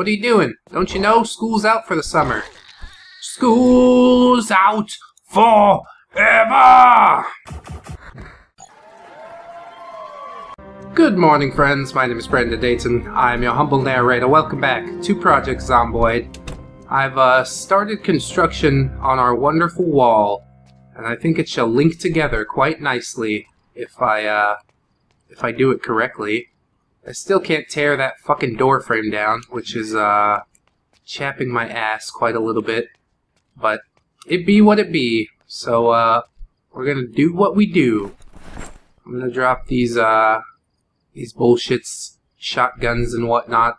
What are you doing? Don't you know school's out for the summer? School's out forever! Good morning, friends. My name is Brandon Dayton. I'm your humble narrator. Welcome back to Project Zomboid. I've uh, started construction on our wonderful wall, and I think it shall link together quite nicely if I uh, if I do it correctly. I still can't tear that fucking door frame down, which is uh, chapping my ass quite a little bit. But it be what it be. So uh, we're gonna do what we do. I'm gonna drop these uh, these bullshits, shotguns and whatnot,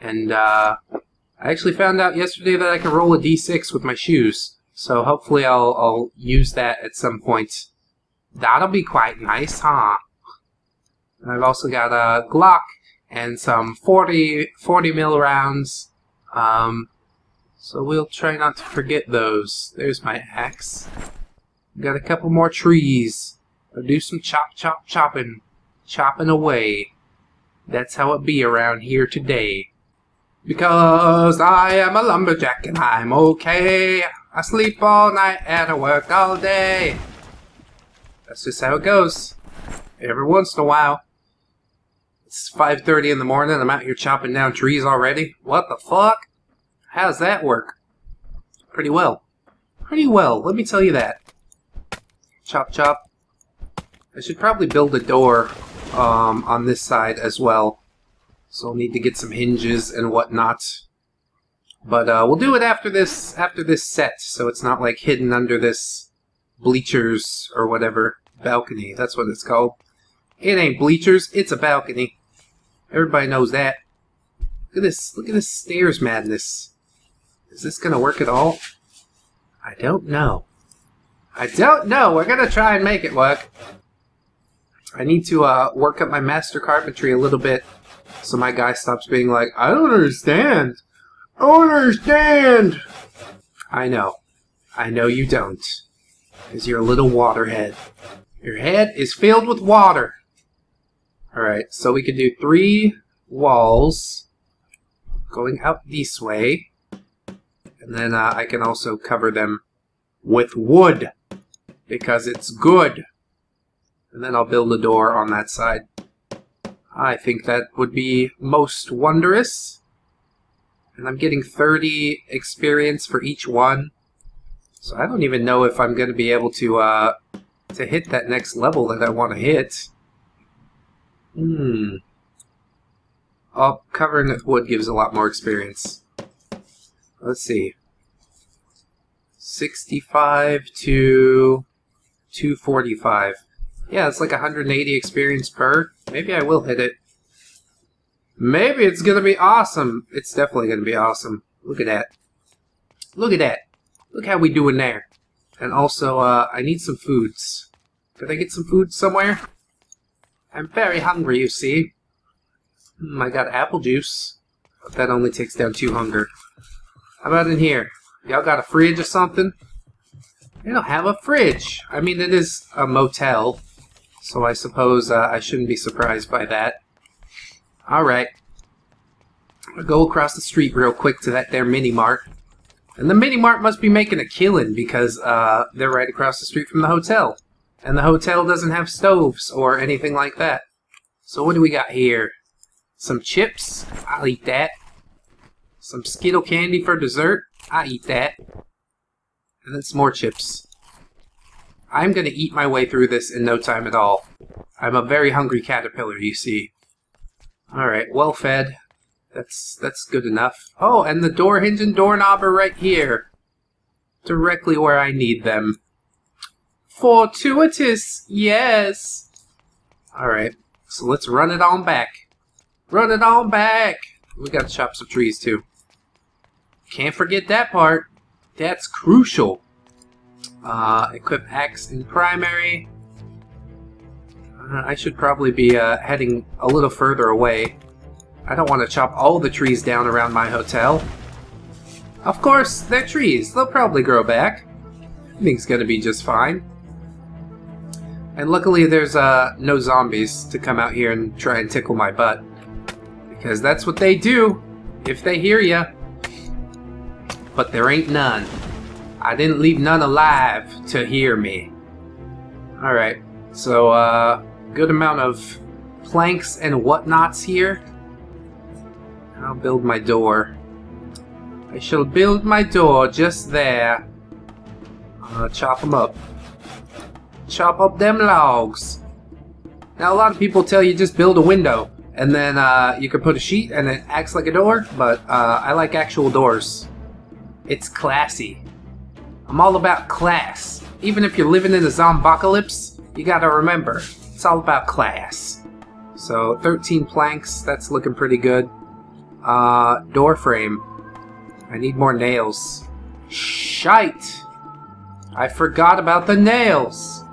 and uh, I actually found out yesterday that I can roll a d6 with my shoes. So hopefully I'll I'll use that at some point. That'll be quite nice, huh? And I've also got a Glock and some 40, 40 mil rounds. Um, so we'll try not to forget those. There's my axe. Got a couple more trees. I'll do some chop chop chopping. Chopping away. That's how it be around here today. Because I am a lumberjack and I'm okay. I sleep all night and I work all day. That's just how it goes. Every once in a while. It's 5.30 in the morning. I'm out here chopping down trees already. What the fuck? How's that work? Pretty well. Pretty well, let me tell you that. Chop chop. I should probably build a door um, on this side as well. So I'll need to get some hinges and whatnot. But uh, we'll do it after this after this set, so it's not like hidden under this bleachers or whatever balcony. That's what it's called. It ain't bleachers, it's a balcony. Everybody knows that. Look at this, look at this stairs madness. Is this gonna work at all? I don't know. I don't know. We're gonna try and make it work. I need to uh, work up my master carpentry a little bit so my guy stops being like, I don't understand. I don't understand. I know. I know you don't. Because you're a little waterhead. Your head is filled with water. Alright, so we can do three walls going out this way. And then uh, I can also cover them with wood. Because it's good. And then I'll build a door on that side. I think that would be most wondrous. And I'm getting 30 experience for each one. So I don't even know if I'm going to be able to uh, to hit that next level that I want to hit. Hmm. Oh, covering with wood gives a lot more experience. Let's see. 65 to 245. Yeah, it's like 180 experience per. Maybe I will hit it. Maybe it's gonna be awesome. It's definitely gonna be awesome. Look at that. Look at that. Look how we doing there. And also, uh, I need some foods. Can I get some food somewhere? I'm very hungry, you see. Hmm, I got apple juice. But that only takes down two hunger. How about in here? Y'all got a fridge or something? They don't have a fridge. I mean, it is a motel. So I suppose uh, I shouldn't be surprised by that. Alright. Go across the street real quick to that there mini-mart. And the mini-mart must be making a killing because uh, they're right across the street from the hotel. And the hotel doesn't have stoves or anything like that. So what do we got here? Some chips? I'll eat that. Some Skittle candy for dessert? I'll eat that. And then some more chips. I'm to eat my way through this in no time at all. I'm a very hungry caterpillar, you see. Alright, well fed. That's that's good enough. Oh, and the door hinge and doorknob are right here. Directly where I need them. Fortuitous, yes. Alright, so let's run it on back. Run it on back! We gotta chop some trees too. Can't forget that part. That's crucial. Uh, equip axe in primary. Uh, I should probably be uh, heading a little further away. I don't want to chop all the trees down around my hotel. Of course, they're trees. They'll probably grow back. Everything's gonna be just fine. And luckily there's uh, no zombies to come out here and try and tickle my butt. Because that's what they do. if they hear you. But there ain't none. I didn't leave none alive to hear me. Alright, so, uh, good amount of planks and whatnots here. I'll build my door. I shall build my door just there. Chop them up. Chop up them logs. Now, a lot of people tell you just build a window, and then uh, you can put a sheet and it acts like a door, but uh, I like actual doors. It's classy. I'm all about class. Even if you're living in a zombocalypse, you gotta remember, it's all about class. So, 13 planks, that's looking pretty good. Uh, door frame. I need more nails. Shite! I forgot about the nails!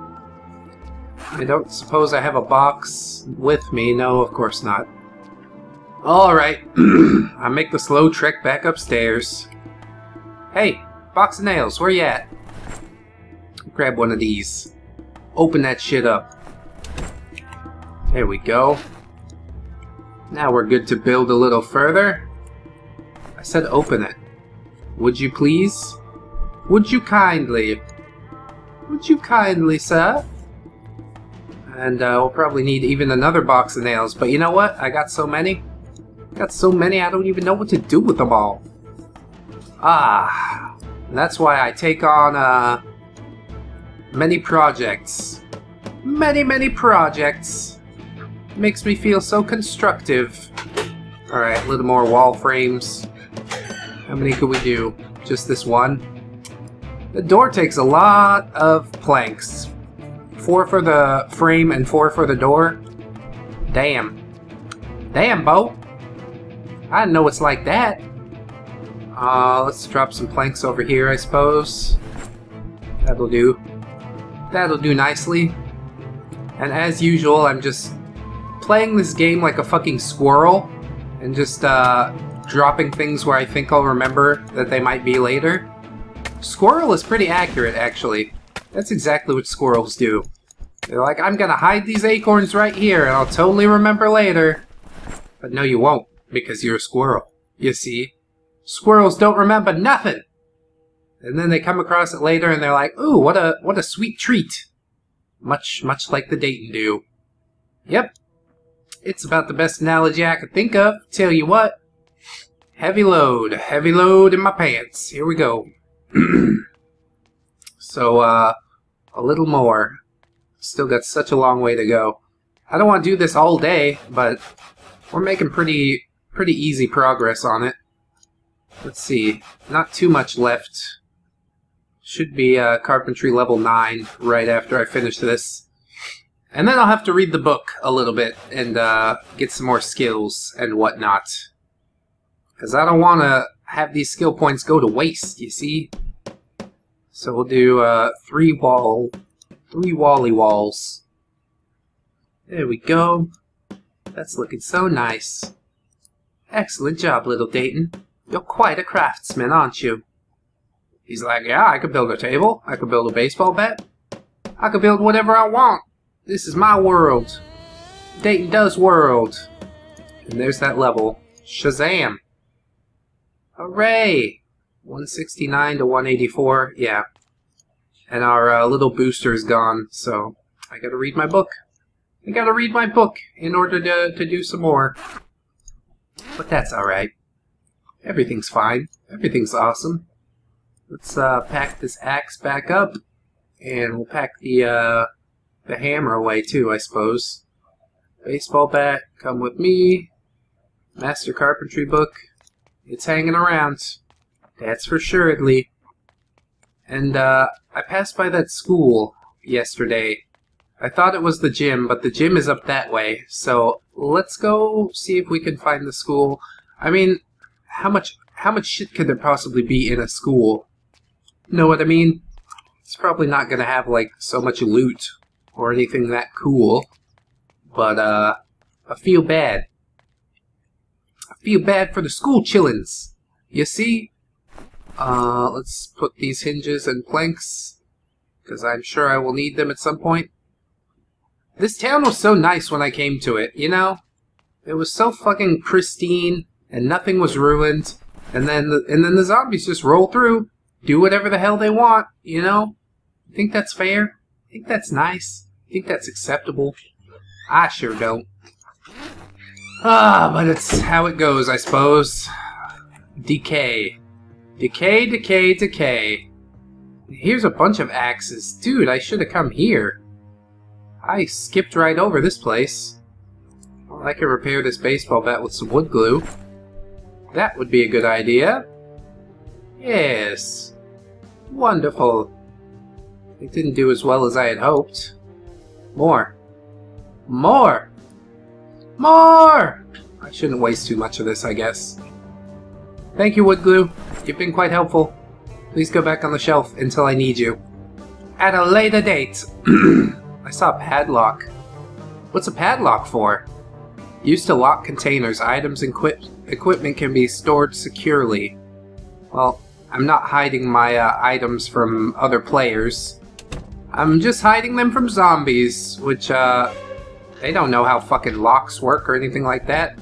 I don't suppose I have a box with me. No, of course not. Alright. I make the slow trek back upstairs. Hey, box of nails, where you at? Grab one of these. Open that shit up. There we go. Now we're good to build a little further. I said open it. Would you please? Would you kindly? Would you kindly, sir? And uh, we'll probably need even another box of nails. But you know what? I got so many. Got so many I don't even know what to do with them all. Ah. That's why I take on uh, many projects. Many, many projects. Makes me feel so constructive. Alright, a little more wall frames. How many could we do? Just this one? The door takes a lot of planks. Four for the frame and four for the door. Damn. Damn, Bo. I didn't know it's like that. Uh, let's drop some planks over here, I suppose. That'll do. That'll do nicely. And as usual, I'm just playing this game like a fucking squirrel and just uh, dropping things where I think I'll remember that they might be later. Squirrel is pretty accurate, actually. That's exactly what squirrels do. They're like, I'm gonna hide these acorns right here and I'll totally remember later. But no, you won't, because you're a squirrel. You see? Squirrels don't remember nothing! And then they come across it later and they're like, ooh, what a, what a sweet treat. Much, much like the Dayton do. Yep. It's about the best analogy I could think of. Tell you what. Heavy load. Heavy load in my pants. Here we go. so, uh, a little more. Still got such a long way to go. I don't want to do this all day, but we're making pretty pretty easy progress on it. Let's see, not too much left. Should be uh, carpentry level 9 right after I finish this. And then I'll have to read the book a little bit and uh, get some more skills and whatnot. Because I don't want to have these skill points go to waste, you see? So we'll do uh, three wall Three Wally walls. There we go. That's looking so nice. Excellent job, little Dayton. You're quite a craftsman, aren't you? He's like, yeah, I could build a table. I could build a baseball bat. I could build whatever I want. This is my world. Dayton does world. And there's that level. Shazam! Hooray! 169 to 184. Yeah, and our uh, little booster is gone, so I gotta read my book. I gotta read my book in order to, to do some more. But that's alright. Everything's fine. Everything's awesome. Let's uh, pack this axe back up, and we'll pack the, uh, the hammer away too, I suppose. Baseball bat, come with me. Master Carpentry book. It's hanging around. That's for sure, Lee. And, uh, I passed by that school yesterday. I thought it was the gym, but the gym is up that way. So let's go see if we can find the school. I mean, how much how much shit could there possibly be in a school? Know what I mean? It's probably not gonna have like so much loot or anything that cool. But uh I feel bad. I feel bad for the school chillins. You see? Uh, let's put these hinges and planks, because I'm sure I will need them at some point. This town was so nice when I came to it, you know? It was so fucking pristine and nothing was ruined, and then the, and then the zombies just roll through, do whatever the hell they want, you know? Think that's fair? Think that's nice? Think that's acceptable? I sure don't. Ah, but it's how it goes, I suppose. Decay. Decay, decay, decay. Here's a bunch of axes. Dude, I should have come here. I skipped right over this place. Well, I can repair this baseball bat with some wood glue. That would be a good idea. Yes. Wonderful. It didn't do as well as I had hoped. More. More! More! I shouldn't waste too much of this, I guess. Thank you, wood glue. You've been quite helpful. Please go back on the shelf until I need you. At a later date. I saw a padlock. What's a padlock for? Used to lock containers, items and equip equipment can be stored securely. Well, I'm not hiding my uh, items from other players. I'm just hiding them from zombies, which, uh, they don't know how fucking locks work or anything like that.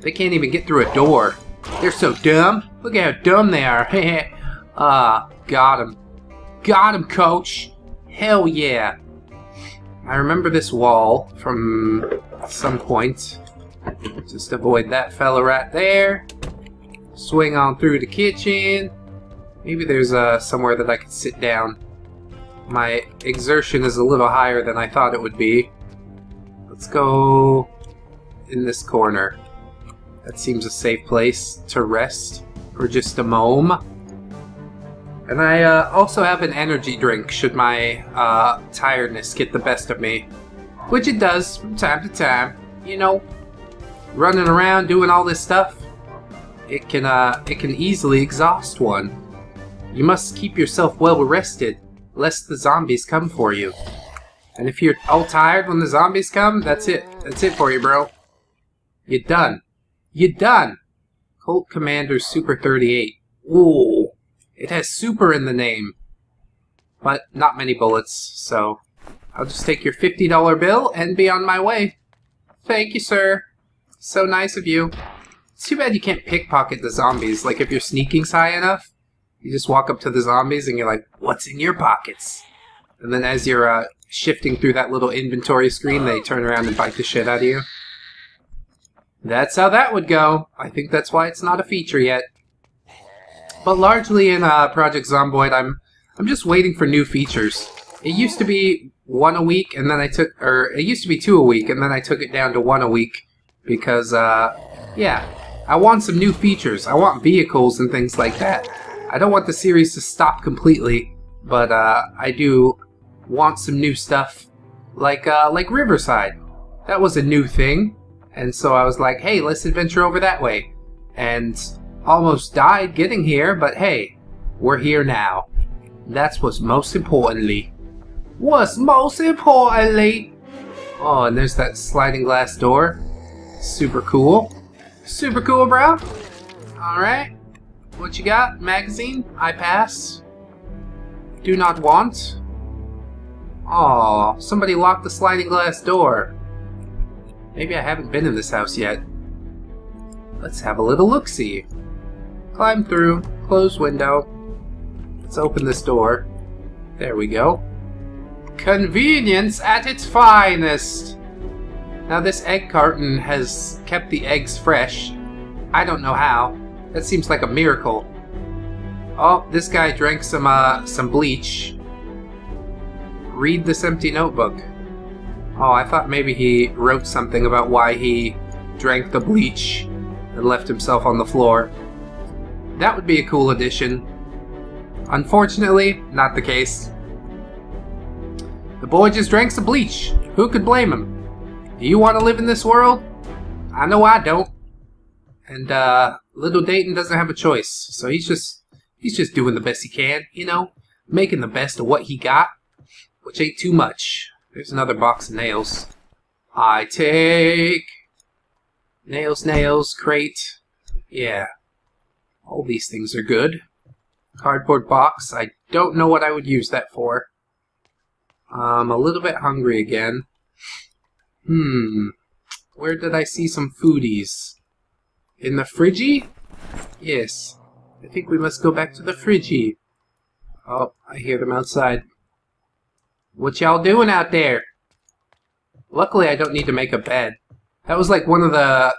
They can't even get through a door. They're so dumb. Look at how dumb they are. Ah, got him. Got him, coach. Hell yeah. I remember this wall from some point. Just avoid that fella right there. Swing on through the kitchen. Maybe there's uh, somewhere that I could sit down. My exertion is a little higher than I thought it would be. Let's go in this corner. That seems a safe place to rest for just a moment. And I uh, also have an energy drink should my uh, tiredness get the best of me. Which it does from time to time. You know, running around doing all this stuff, it can, uh, it can easily exhaust one. You must keep yourself well rested, lest the zombies come for you. And if you're all tired when the zombies come, that's it. That's it for you, bro. You're done. You're done! Colt Commander Super 38. Ooh. It has super in the name, but not many bullets, so I'll just take your $50 bill and be on my way. Thank you, sir. So nice of you. It's too bad you can't pickpocket the zombies. Like, if you're sneaking high enough, you just walk up to the zombies and you're like, what's in your pockets? And then as you're uh, shifting through that little inventory screen, they turn around and bite the shit out of you. That's how that would go. I think that's why it's not a feature yet. But largely in uh, Project Zomboid, I'm I'm just waiting for new features. It used to be one a week, and then I took, or it used to be two a week, and then I took it down to one a week because, uh, yeah, I want some new features. I want vehicles and things like that. I don't want the series to stop completely, but uh, I do want some new stuff, like uh, like Riverside. That was a new thing, and so I was like, hey, let's adventure over that way. And almost died getting here, but hey, we're here now. That's what's most importantly. What's most importantly? Oh, and there's that sliding glass door. Super cool. Super cool, bro. Alright. What you got? Magazine? I pass. Do not want. Oh, somebody locked the sliding glass door. Maybe I haven't been in this house yet. Let's have a little look-see. Climb through, close window. Let's open this door. There we go. Convenience at its finest! Now this egg carton has kept the eggs fresh. I don't know how. That seems like a miracle. Oh, this guy drank some, uh, some bleach. Read this empty notebook. Oh, I thought maybe he wrote something about why he drank the bleach and left himself on the floor. That would be a cool addition. Unfortunately, not the case. The boy just drank some bleach. Who could blame him? Do you want to live in this world? I know I don't. And uh, little Dayton doesn't have a choice, so he's just he's just doing the best he can, you know, making the best of what he got, which ain't too much. There's another box of nails. I take nails, nails, crate. Yeah, all these things are good. Cardboard box. I don't know what I would use that for. I'm a little bit hungry again. Hmm. Where did I see some foodies? In the Friggy? Yes. I think we must go back to the Friggy. Oh, I hear them outside. What y'all doing out there? Luckily, I don't need to make a bed. That was like one of the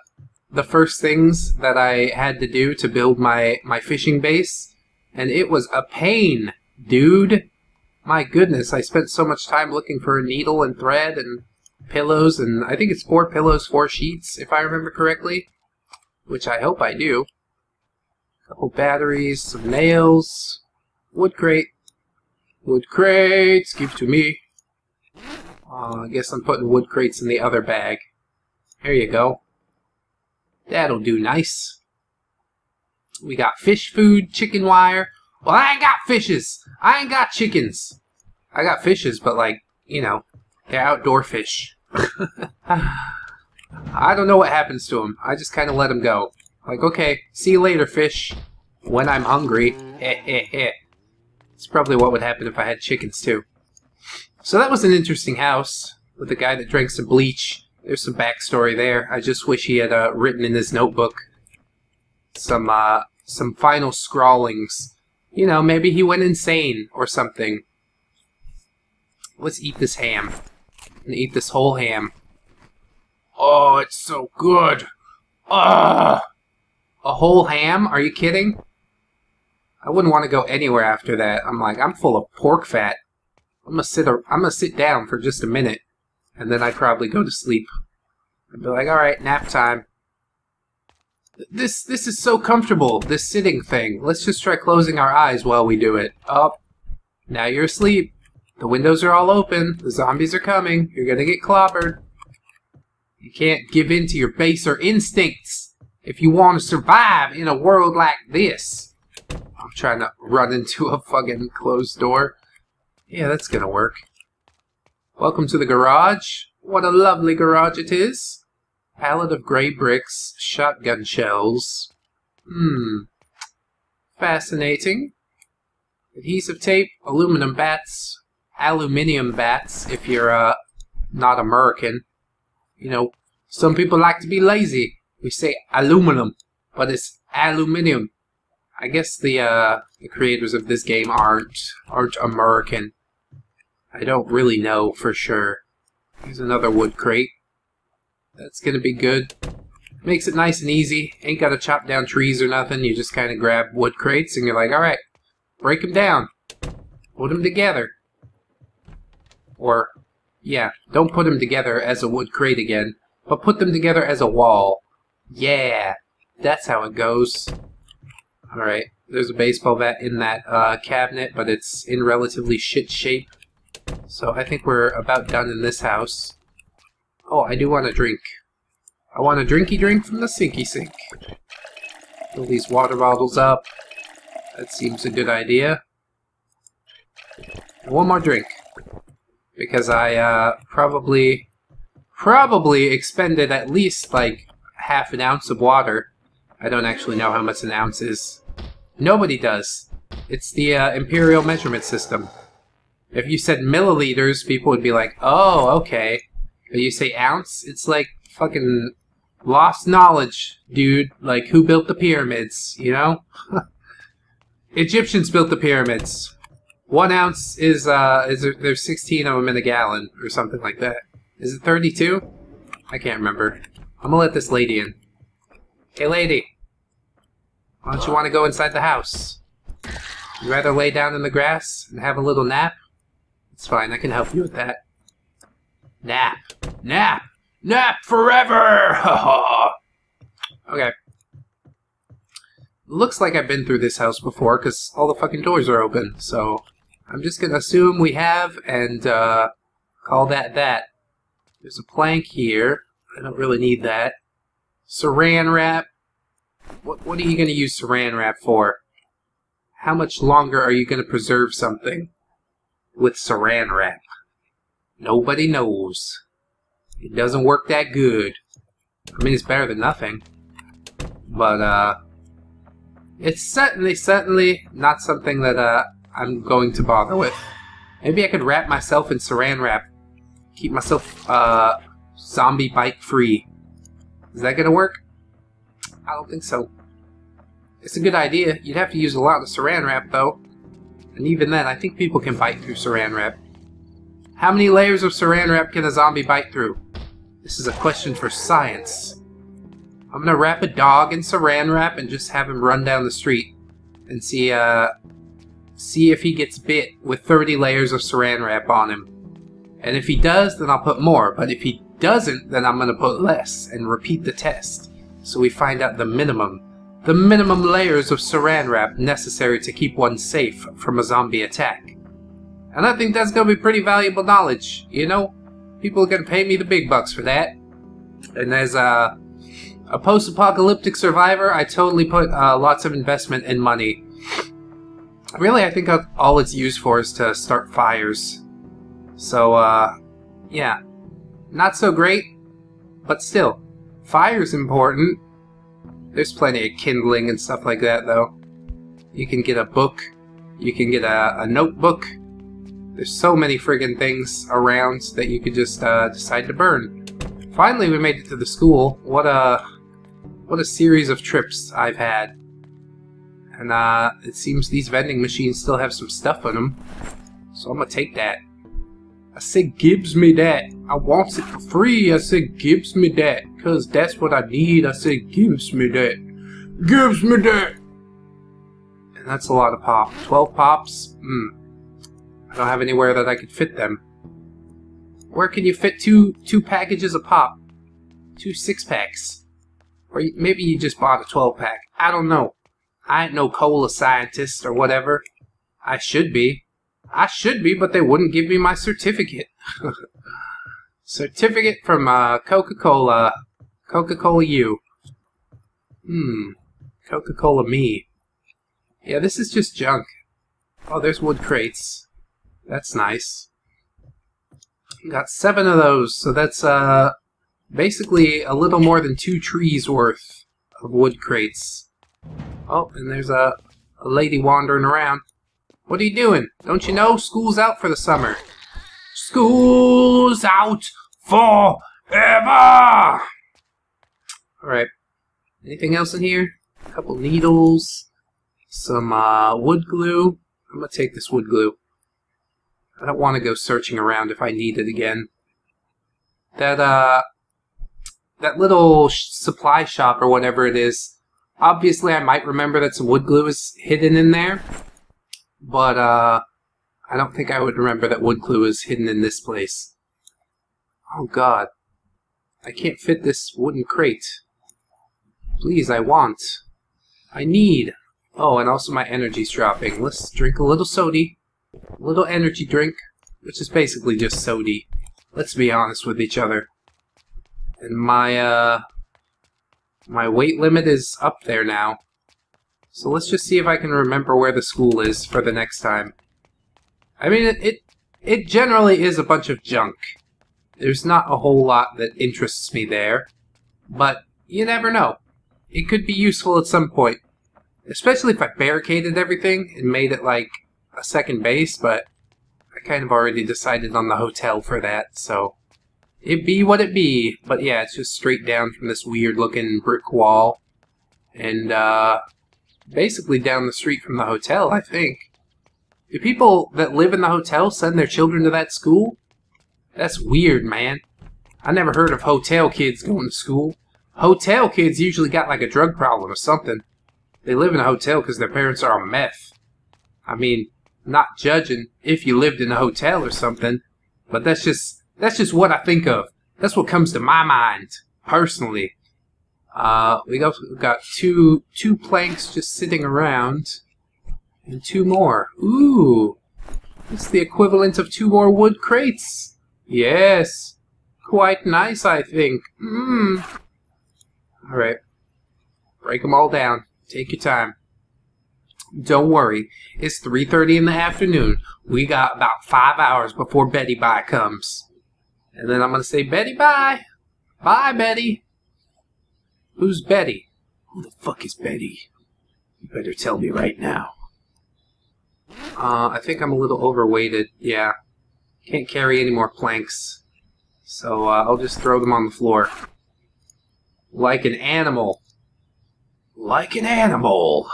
the first things that I had to do to build my, my fishing base. And it was a pain, dude. My goodness, I spent so much time looking for a needle and thread and pillows, and I think it's four pillows, four sheets, if I remember correctly. Which I hope I do. A couple batteries, some nails, wood crate. Wood crates, give to me. Uh, I guess I'm putting wood crates in the other bag. There you go. That'll do nice. We got fish food, chicken wire. Well, I ain't got fishes. I ain't got chickens. I got fishes, but like, you know, they're outdoor fish. I don't know what happens to them. I just kind of let them go. Like, okay, see you later, fish. When I'm hungry. Eh, eh, eh. It's probably what would happen if I had chickens, too. So that was an interesting house with a guy that drank some bleach there's some backstory there. I just wish he had uh, written in his notebook some uh, some final scrawlings. You know, maybe he went insane or something. Let's eat this ham. And eat this whole ham. Oh, it's so good. Ah, a whole ham? Are you kidding? I wouldn't want to go anywhere after that. I'm like, I'm full of pork fat. I'm gonna sit. I'm gonna sit down for just a minute and then I'd probably go to sleep. I'd be like, all right, nap time. This this is so comfortable, this sitting thing. Let's just try closing our eyes while we do it. Up. Oh, now you're asleep. The windows are all open. The zombies are coming. You're gonna get clobbered. You can't give in to your baser instincts if you want to survive in a world like this. I'm trying to run into a fucking closed door. Yeah, that's gonna work. Welcome to the garage. What a lovely garage it is. Pallet of gray bricks, shotgun shells. Hmm. Fascinating. Adhesive tape, aluminum bats, aluminium bats if you're uh, not American. You know, some people like to be lazy. We say aluminum, but it's aluminium. I guess the uh, the creators of this game aren't aren't American. I don't really know for sure. Here's another wood crate. That's gonna be good. Makes it nice and easy. Ain't gotta chop down trees or nothing. You just kind of grab wood crates and you're like, alright, break them down. Put them together. Or, yeah, don't put them together as a wood crate again, but put them together as a wall. Yeah, that's how it goes. Alright, there's a baseball bat in that uh, cabinet, but it's in relatively shit shape. So I think we're about done in this house. Oh, I do want a drink. I want a drinky drink from the sinky sink. Fill these water bottles up. That seems a good idea. one more drink. Because I uh, probably, probably expended at least like half an ounce of water. I don't actually know how much an ounce is. Nobody does. It's the uh, Imperial measurement system. If you said milliliters, people would be like, oh, okay. But you say ounce, it's like fucking lost knowledge, dude. Like, who built the pyramids, you know? Egyptians built the pyramids. One ounce is, uh, is there, there's 16 of them in a gallon, or something like that. Is it 32? I can't remember. I'm gonna let this lady in. Hey, lady. Why don't you want to go inside the house? You'd rather lay down in the grass and have a little nap? It's fine, I can help you with that. Nap. Nap! Nap forever! okay. Looks like I've been through this house before, because all the fucking doors are open, so... I'm just gonna assume we have, and, uh, call that that. There's a plank here. I don't really need that. Saran wrap. What, what are you gonna use saran wrap for? How much longer are you gonna preserve something? with saran wrap. Nobody knows. It doesn't work that good. I mean, it's better than nothing. But, uh, it's certainly, certainly not something that, uh, I'm going to bother with. Maybe I could wrap myself in saran wrap. Keep myself, uh, zombie bite free. Is that gonna work? I don't think so. It's a good idea. You'd have to use a lot of saran wrap, though. And even then, I think people can bite through saran wrap. How many layers of saran wrap can a zombie bite through? This is a question for science. I'm gonna wrap a dog in saran wrap and just have him run down the street and see uh see if he gets bit with 30 layers of saran wrap on him. And if he does, then I'll put more. But if he doesn't, then I'm gonna put less and repeat the test. So we find out the minimum. The minimum layers of saran wrap necessary to keep one safe from a zombie attack. And I think that's gonna be pretty valuable knowledge, you know? People are gonna pay me the big bucks for that. And as a, a post-apocalyptic survivor, I totally put uh, lots of investment in money. Really, I think all it's used for is to start fires. So, uh, yeah. Not so great, but still. Fire's important. There's plenty of kindling and stuff like that, though. You can get a book. You can get a, a notebook. There's so many friggin' things around that you could just uh, decide to burn. Finally, we made it to the school. What a what a series of trips I've had. And uh, it seems these vending machines still have some stuff in them. So I'm gonna take that. I said gives me that. I want it for free. I said gives me that. Cause that's what I need. I said gives me that. Gives me that. And that's a lot of pop. 12 pops? Hmm. I don't have anywhere that I could fit them. Where can you fit two two packages of pop? Two six packs. Or maybe you just bought a 12 pack. I don't know. I ain't no cola scientist or whatever. I should be. I should be, but they wouldn't give me my certificate. certificate from uh, Coca-Cola. Coca-Cola you. Hmm. Coca-Cola me. Yeah, this is just junk. Oh, there's wood crates. That's nice. Got seven of those, so that's uh, basically a little more than two trees worth of wood crates. Oh, and there's a, a lady wandering around. What are you doing? Don't you know? School's out for the summer. School's out forever! Alright. Anything else in here? A couple needles. Some uh, wood glue. I'm gonna take this wood glue. I don't want to go searching around if I need it again. That, uh, that little sh supply shop or whatever it is, obviously I might remember that some wood glue is hidden in there, but, uh, I don't think I would remember that wood glue is hidden in this place. Oh god. I can't fit this wooden crate. Please, I want. I need. Oh, and also my energy's dropping. Let's drink a little sody little energy drink, which is basically just sody. Let's be honest with each other. And my, uh, my weight limit is up there now. So let's just see if I can remember where the school is for the next time. I mean, it, it, it generally is a bunch of junk. There's not a whole lot that interests me there. But you never know. It could be useful at some point. Especially if I barricaded everything and made it like a second base, but I kind of already decided on the hotel for that, so it be what it be. But yeah, it's just straight down from this weird looking brick wall. And uh, basically down the street from the hotel, I think. Do people that live in the hotel send their children to that school? That's weird, man. I never heard of hotel kids going to school. Hotel kids usually got like a drug problem or something. They live in a hotel because their parents are on meth. I mean, not judging if you lived in a hotel or something, but that's just that's just what I think of. That's what comes to my mind personally. Uh, we got got two two planks just sitting around, and two more. Ooh, it's the equivalent of two more wood crates. Yes, quite nice, I think. Mmm. All right, break them all down. Take your time. Don't worry, it's 3.30 in the afternoon. We got about five hours before Betty Bye comes. And then I'm going to say, Betty Bye. Bye, Betty. Who's Betty? Who the fuck is Betty? You better tell me right now. Uh, I think I'm a little overweighted. Yeah. Can't carry any more planks. So uh, I'll just throw them on the floor. Like an animal. like an animal.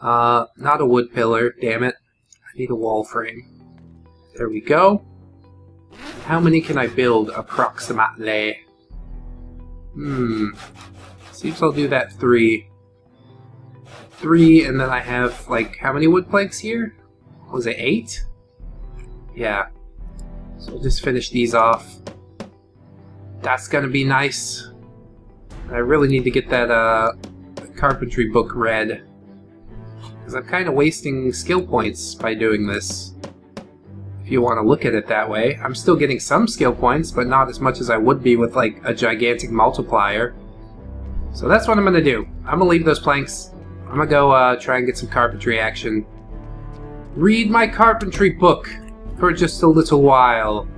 Uh, not a wood pillar, damn it. I need a wall frame. There we go. How many can I build approximately? Hmm. Seems I'll do that three. Three, and then I have, like, how many wood planks here? Was it eight? Yeah. So we'll just finish these off. That's gonna be nice. I really need to get that, uh, carpentry book read. Because I'm kind of wasting skill points by doing this. If you want to look at it that way. I'm still getting some skill points, but not as much as I would be with, like, a gigantic multiplier. So that's what I'm going to do. I'm going to leave those planks. I'm going to go uh, try and get some carpentry action. Read my carpentry book for just a little while.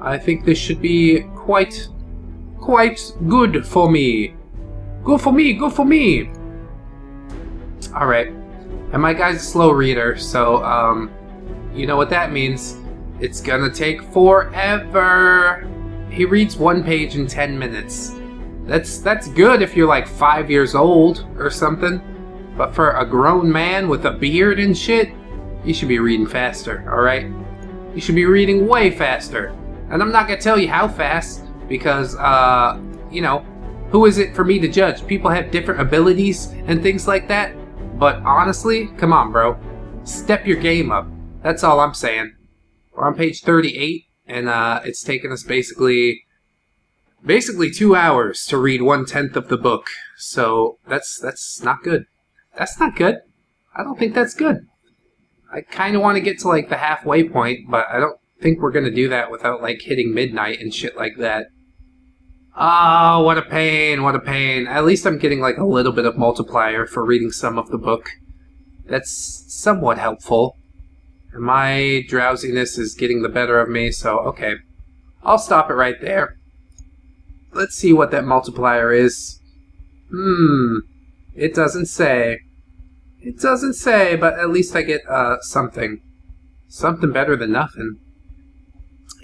I think this should be quite, quite good for me. Good for me, good for me! Alright. And my guy's a slow reader, so, um, you know what that means. It's gonna take forever. He reads one page in 10 minutes. That's that's good if you're like five years old or something. But for a grown man with a beard and shit, you should be reading faster, alright? You should be reading way faster. And I'm not gonna tell you how fast, because, uh, you know, who is it for me to judge? People have different abilities and things like that. But honestly, come on, bro. Step your game up. That's all I'm saying. We're on page 38, and uh, it's taken us basically basically two hours to read one tenth of the book. So that's that's not good. That's not good. I don't think that's good. I kind of want to get to like the halfway point, but I don't think we're gonna do that without like hitting midnight and shit like that. Oh, what a pain, what a pain. At least I'm getting like a little bit of multiplier for reading some of the book. That's somewhat helpful. My drowsiness is getting the better of me, so okay. I'll stop it right there. Let's see what that multiplier is. Hmm. It doesn't say. It doesn't say, but at least I get uh, something. Something better than nothing.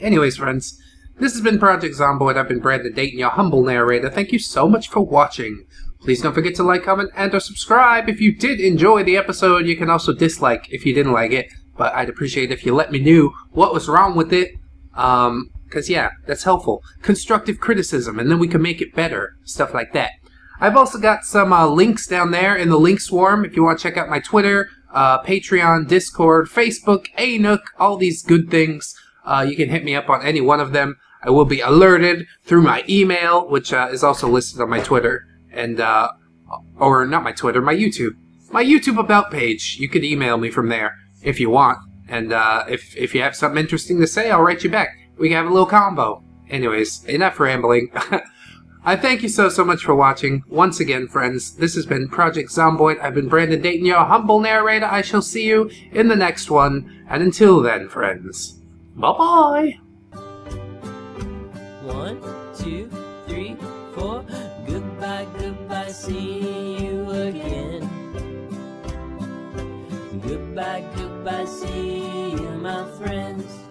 Anyways, friends, this has been Project Zomboid. I've been Brandon Dayton, your humble narrator. Thank you so much for watching. Please don't forget to like, comment, and or subscribe. If you did enjoy the episode, you can also dislike if you didn't like it. But I'd appreciate if you let me know what was wrong with it. Um, because yeah, that's helpful. Constructive criticism, and then we can make it better. Stuff like that. I've also got some uh, links down there in the link swarm if you want to check out my Twitter, uh, Patreon, Discord, Facebook, Anook, all these good things. Uh, you can hit me up on any one of them. I will be alerted through my email, which uh, is also listed on my Twitter, and uh, or not my Twitter, my YouTube, my YouTube about page. You could email me from there if you want, and uh, if if you have something interesting to say, I'll write you back. We can have a little combo. Anyways, enough rambling. I thank you so, so much for watching. Once again, friends, this has been Project Zomboid. I've been Brandon Dayton, your humble narrator. I shall see you in the next one. And until then, friends, bye-bye. One, two, three, four. Goodbye, goodbye, see you again. Goodbye, goodbye, see you, my friends.